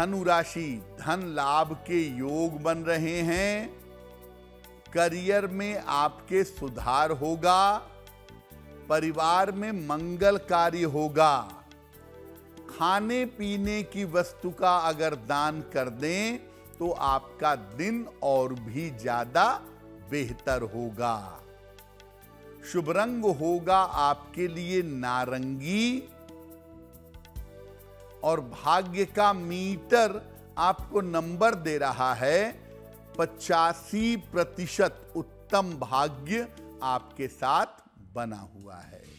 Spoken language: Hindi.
धनु राशि धन लाभ के योग बन रहे हैं। करियर में आपके सुधार होगा। परिवार में मंगल कार्य होगा। खाने पीने की वस्तु का अगर दान कर दें तो आपका दिन और भी ज़्यादा बेहतर होगा। शुभ रंग होगा आपके लिए नारंगी। और भाग्य का मीटर आपको नंबर दे रहा है, पचासी प्रतिशत उत्तम भाग्य आपके साथ बना हुआ है।